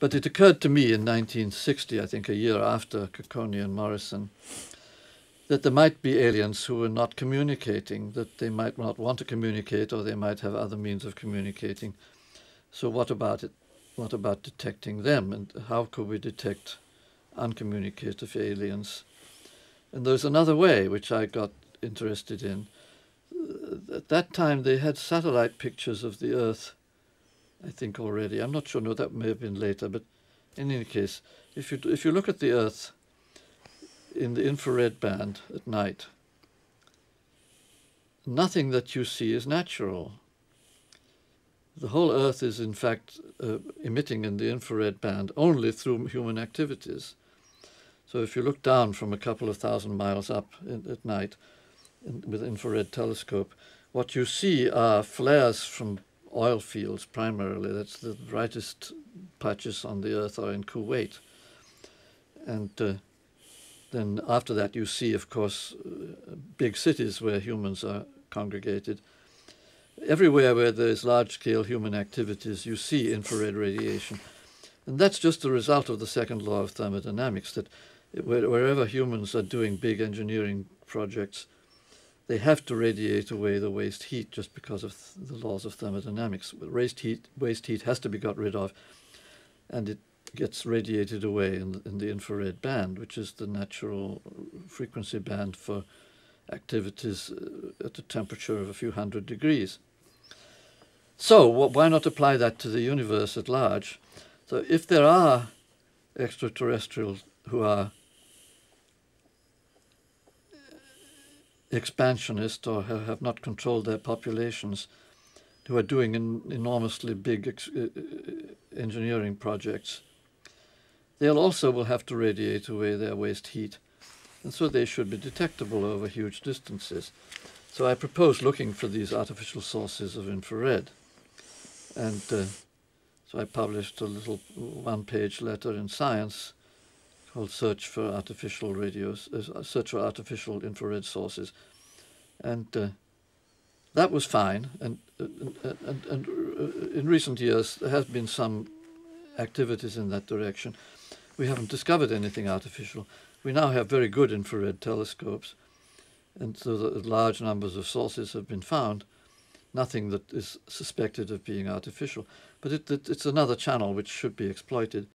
But it occurred to me in 1960, I think a year after Cocconi and Morrison, that there might be aliens who were not communicating, that they might not want to communicate or they might have other means of communicating. So what about it? What about detecting them and how could we detect uncommunicative aliens? And there's another way which I got interested in. At that time they had satellite pictures of the Earth, I think already. I'm not sure, no, that may have been later, but in any case, if you, if you look at the Earth in the infrared band at night, nothing that you see is natural. The whole Earth is, in fact, uh, emitting in the infrared band only through human activities. So if you look down from a couple of thousand miles up in, at night in, with infrared telescope, what you see are flares from oil fields primarily. That's the brightest patches on the Earth are in Kuwait. And uh, then after that, you see, of course, uh, big cities where humans are congregated. Everywhere where there is large-scale human activities, you see infrared radiation. And that's just the result of the second law of thermodynamics, that wherever humans are doing big engineering projects, they have to radiate away the waste heat just because of th the laws of thermodynamics. Waste heat, waste heat has to be got rid of, and it gets radiated away in the, in the infrared band, which is the natural frequency band for activities uh, at a temperature of a few hundred degrees. So why not apply that to the universe at large? So if there are extraterrestrials who are expansionist or have not controlled their populations, who are doing enormously big engineering projects, they'll also will have to radiate away their waste heat. And so they should be detectable over huge distances. So I propose looking for these artificial sources of infrared. And uh, so I published a little one-page letter in Science called Search for Artificial Radios, uh, Search for Artificial Infrared Sources. And uh, that was fine. And, and, and, and uh, in recent years, there has been some activities in that direction we haven't discovered anything artificial. We now have very good infrared telescopes, and so that large numbers of sources have been found, nothing that is suspected of being artificial. But it, it, it's another channel which should be exploited.